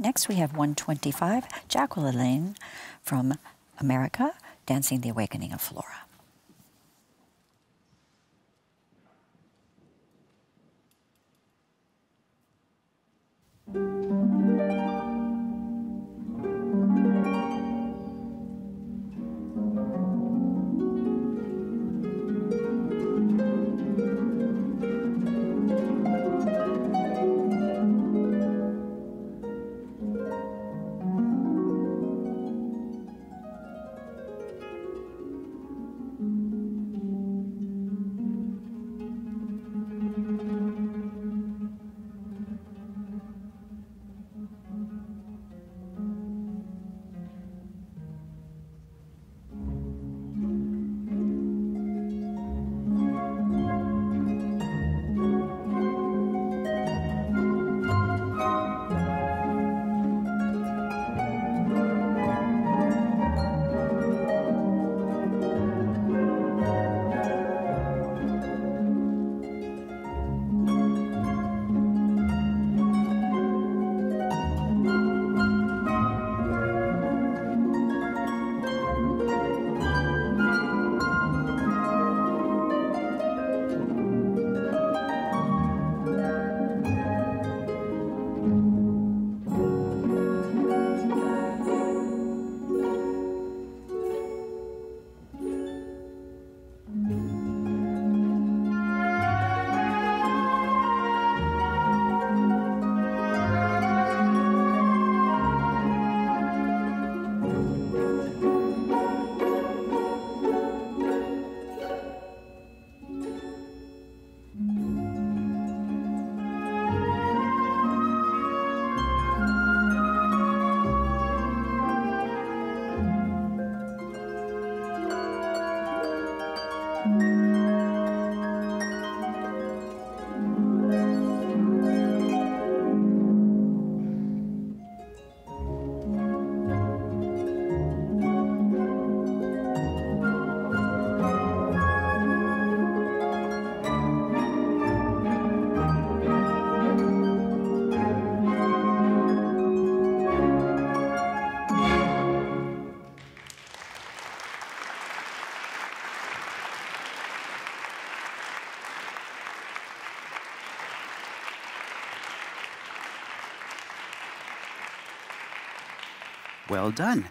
Next, we have 125, Jacqueline from America, dancing the awakening of Flora. Well done.